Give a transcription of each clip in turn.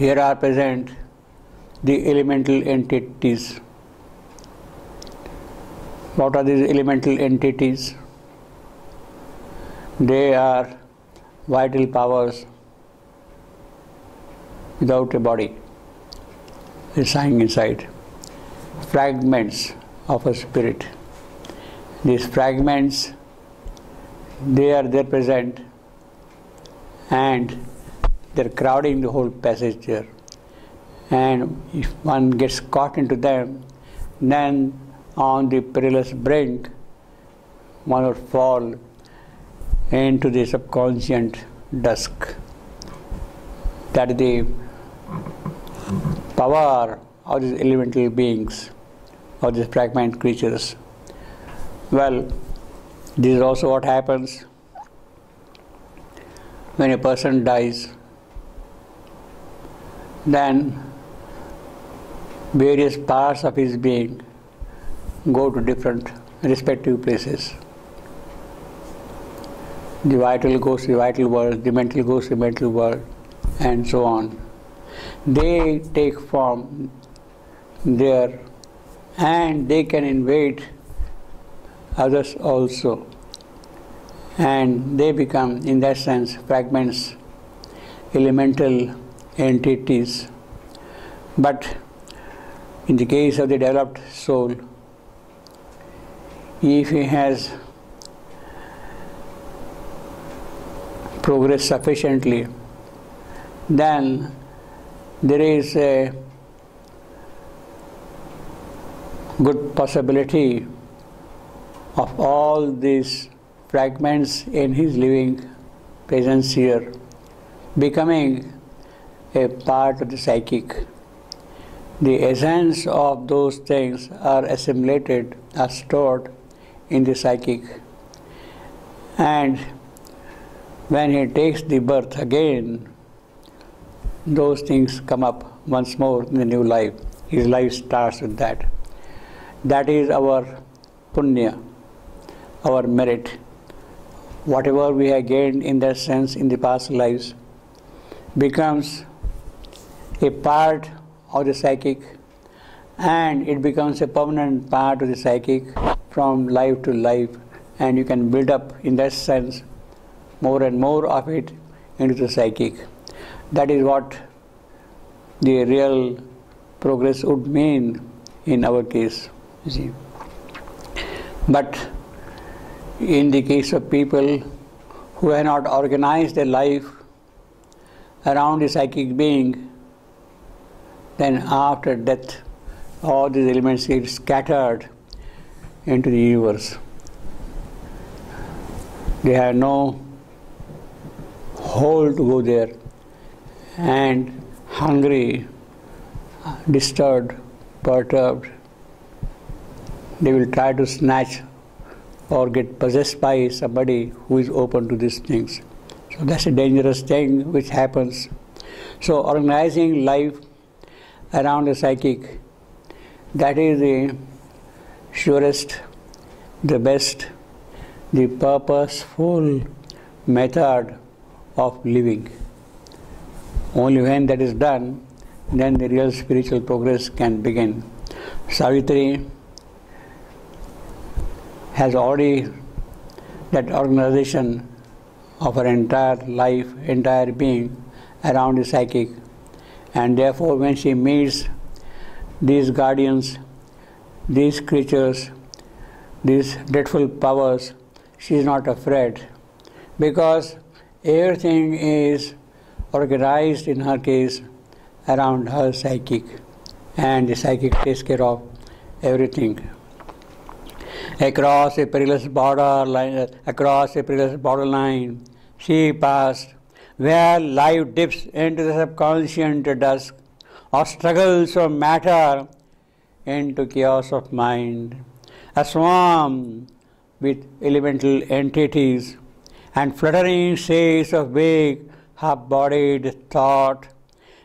here are present the elemental entities. What are these elemental entities? They are vital powers without a body residing inside, fragments of a spirit. These fragments, they are there present and they're crowding the whole passage there. And if one gets caught into them, then on the perilous brink, one would fall into the subconscious dusk. That is the power of these elemental beings, of these fragment creatures. Well, this is also what happens when a person dies. Then various parts of his being go to different respective places. The vital goes to the vital world, the mental goes to the mental world, and so on. They take form there and they can invade others also. And they become, in that sense, fragments, elemental entities. But in the case of the developed soul, if he has progressed sufficiently, then there is a good possibility of all these fragments in his living presence here becoming a part of the psychic. The essence of those things are assimilated, are stored in the psychic. And when he takes the birth again, those things come up once more in the new life. His life starts with that. That is our punya, our merit. Whatever we have gained in that sense in the past lives becomes a part of the psychic and it becomes a permanent part of the psychic from life to life and you can build up in that sense more and more of it into the psychic. That is what the real progress would mean in our case. You see. But in the case of people who have not organized their life around the psychic being, then after death, all these elements get scattered into the universe. They have no hole to go there, and hungry, disturbed, perturbed, they will try to snatch or get possessed by somebody who is open to these things. So that's a dangerous thing which happens. So organizing life around the psychic, that is the surest, the best, the purposeful method of living. Only when that is done, then the real spiritual progress can begin. Savitri has already that organization of her entire life, entire being around the psychic, and therefore, when she meets these guardians, these creatures, these dreadful powers, she is not afraid because everything is organized in her case around her psychic, and the psychic takes care of everything. Across a perilous border line, across a perilous borderline, she passed where life dips into the subconscious dusk or struggles of matter into chaos of mind. A swarm with elemental entities and fluttering shades of vague, half-bodied thought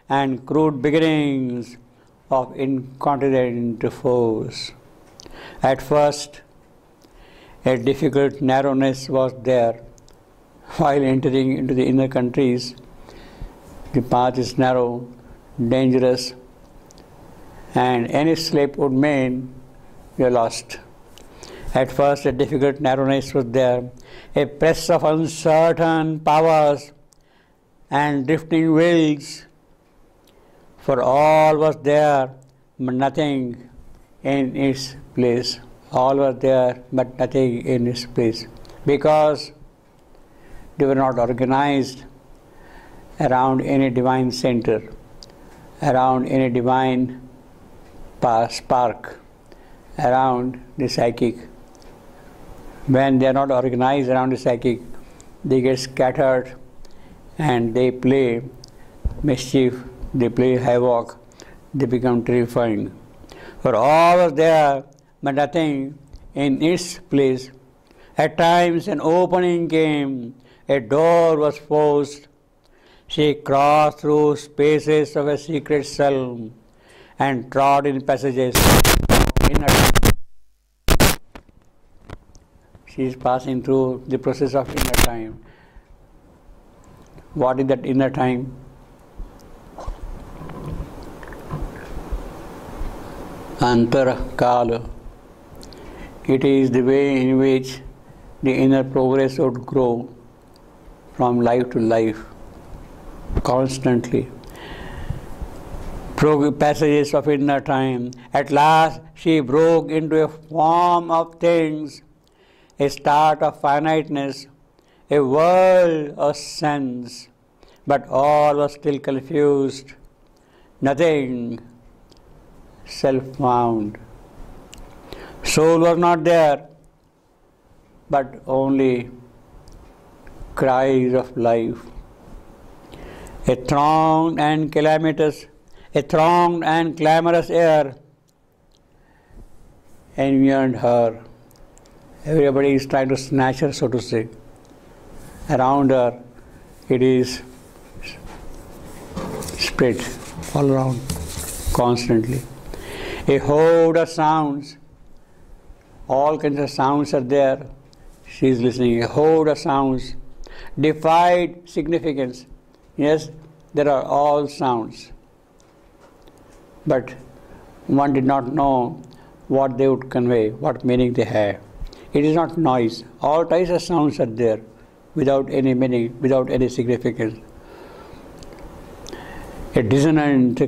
and crude beginnings of incontinent force. At first, a difficult narrowness was there. While entering into the inner countries, the path is narrow dangerous, and any slip would mean you're lost. At first, a difficult narrowness was there, a press of uncertain powers and drifting wills, for all was there, but nothing in its place. All was there, but nothing in its place. Because they were not organized around any divine center, around any divine spark, around the psychic. When they are not organized around the psychic, they get scattered and they play mischief, they play havoc, they become terrifying. For all was there, but nothing in its place. At times an opening came, a door was forced. She crossed through spaces of a secret cell and trod in passages. She is passing through the process of inner time. What is that inner time? Antara Kala. It is the way in which the inner progress would grow from life to life constantly. Through passages of inner time. At last, she broke into a form of things, a start of finiteness, a world of sense, but all was still confused, nothing self found. Soul was not there, but only cries of life. A thronged and calamitous, a thronged and clamorous air environed her. Everybody is trying to snatch her, so to say. Around her, it is spread all around constantly. A horde of sounds, all kinds of sounds are there. She is listening. A horde of sounds defied significance. Yes, there are all sounds. But one did not know what they would convey, what meaning they have. It is not noise. All types of sounds are there without any meaning, without any significance. A dissonant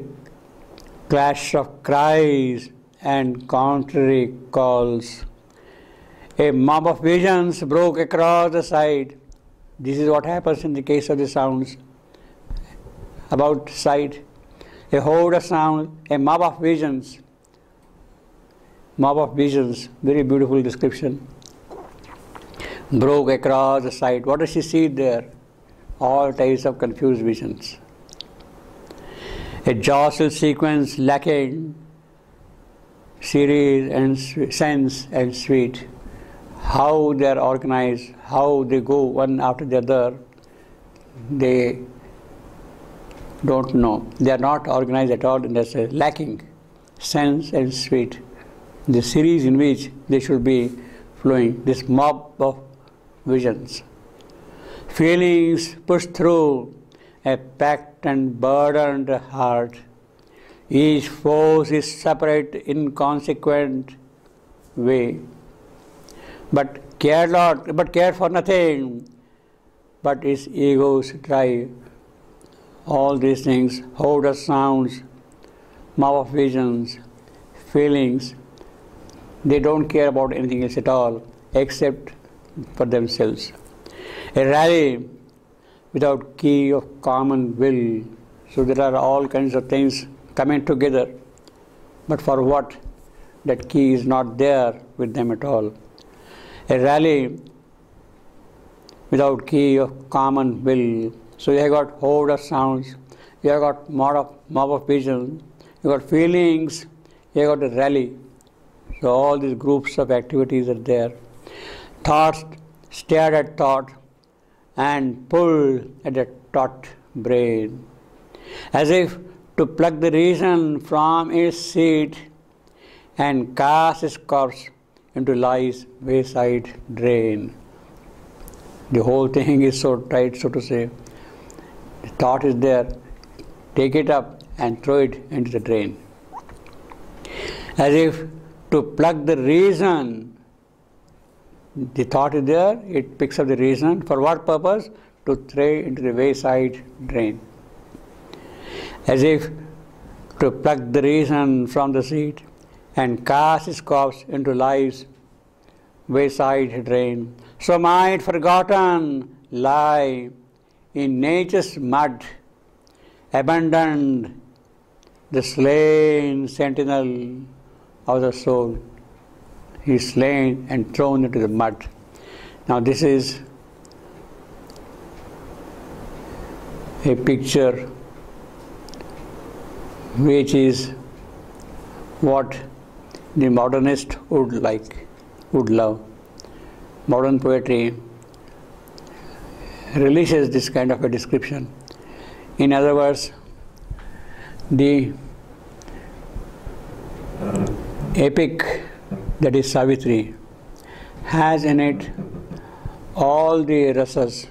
clash of cries and contrary calls. A mob of visions broke across the sight this is what happens in the case of the sounds. About sight, a horde of sound, a mob of visions. Mob of visions, very beautiful description. Broke across the sight. What does she see there? All types of confused visions. A jostle sequence lacking series and sense and suite how they are organized, how they go one after the other, they don't know. They are not organized at all, and that's lacking sense and suite. The series in which they should be flowing, this mob of visions. Feelings pushed through a packed and burdened heart. Each force is separate, inconsequent way but care not, but care for nothing, but its ego's drive. All these things, hold of sounds, mouth of visions, feelings, they don't care about anything else at all except for themselves. A rally without key of common will. So there are all kinds of things coming together. But for what? That key is not there with them at all a rally without key of common will. So you have got horde of sounds, you have got mob of, mob of vision, you got feelings, you have got a rally. So all these groups of activities are there. Thoughts stared at thought and pulled at the thought brain. As if to pluck the reason from its seat and cast its corpse into lies, wayside drain. The whole thing is so tight, so to say. The thought is there. Take it up and throw it into the drain. As if to plug the reason, the thought is there, it picks up the reason. For what purpose? To throw into the wayside drain. As if to pluck the reason from the seed and cast its corpse into life's wayside drain. So might forgotten lie in nature's mud, abandoned the slain sentinel of the soul. He is slain and thrown into the mud. Now, this is a picture which is what the modernist would like, would love. Modern poetry releases this kind of a description. In other words, the epic that is Savitri has in it all the rasas,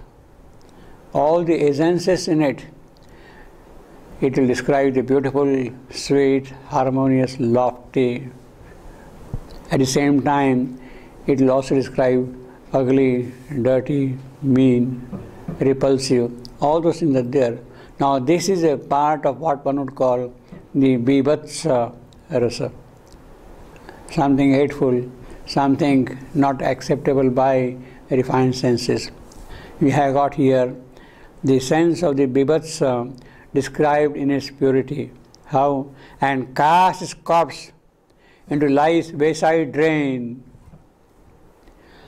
all the essences in it. It will describe the beautiful, sweet, harmonious, lofty. At the same time, it will also describe ugly, dirty, mean, repulsive. All those things are there. Now, this is a part of what one would call the Bibhatsa rasa something hateful, something not acceptable by refined senses. We have got here the sense of the Bibhatsa described in its purity. How? And cast his corpse into life's wayside drain.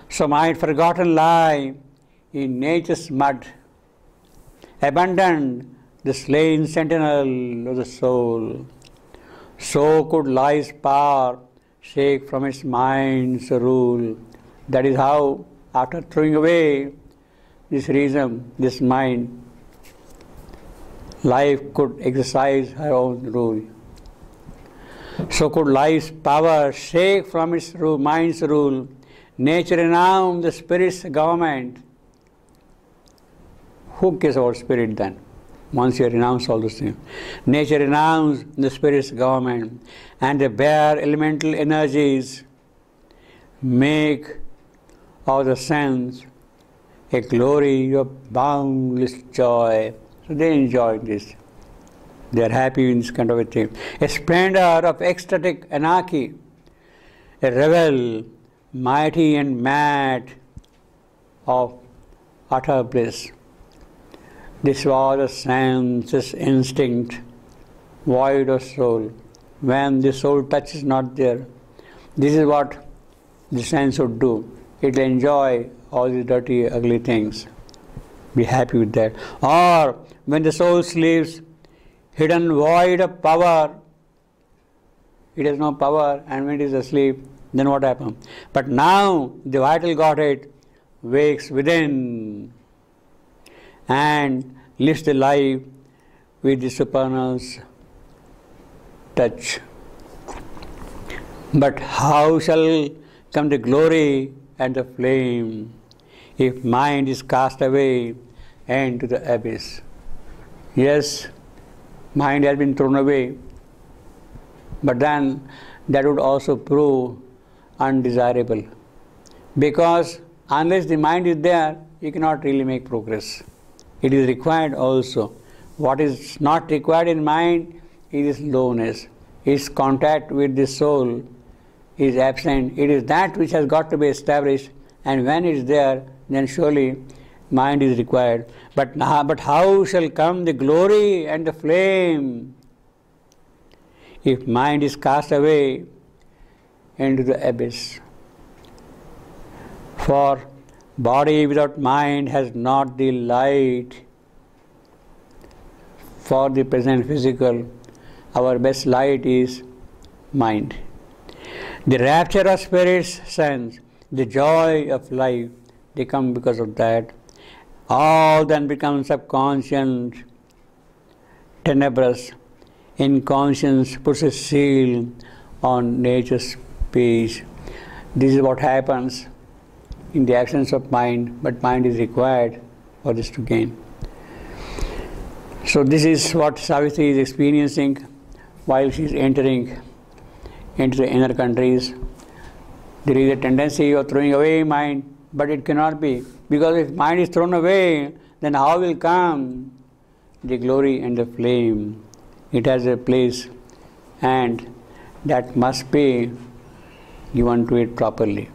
So might forgotten lie in nature's mud, abandoned the slain sentinel of the soul. So could life's power shake from its mind's rule. That is how, after throwing away this reason, this mind, life could exercise her own rule. So could life's power shake from its rule, mind's rule, nature renown the spirit's government. Who cares about spirit then? once you renounce all those things. Nature renounced the spirit's government, and the bare elemental energies make of the sense a glory of boundless joy. So they enjoy this. They are happy in this kind of a thing. A splendor of ecstatic anarchy, a revel, mighty and mad of utter bliss. This was a sense instinct, void of soul. When the soul touch is not there, this is what the sense would do. It will enjoy all the dirty, ugly things. Be happy with that. Or when the soul sleeps, hidden void of power, it has no power, and when it is asleep, then what happens? But now the vital Godhead wakes within and lives the life with the supernal's touch. But how shall come the glory and the flame if mind is cast away into the abyss? Yes, mind has been thrown away, but then that would also prove undesirable because unless the mind is there, you cannot really make progress. It is required also. What is not required in mind is lowness. Its contact with the soul is absent. It is that which has got to be established, and when it is there, then surely mind is required. But, but how shall come the glory and the flame if mind is cast away into the abyss? For Body without mind has not the light for the present physical. Our best light is mind. The rapture of spirit's sense, the joy of life, they come because of that. All then becomes subconscious, tenebrous. Inconscience puts a seal on nature's peace. This is what happens in the absence of mind, but mind is required for this to gain. So this is what Savitri is experiencing while she is entering into the inner countries. There is a tendency of throwing away mind, but it cannot be. Because if mind is thrown away, then how will come the glory and the flame? It has a place and that must be given to it properly.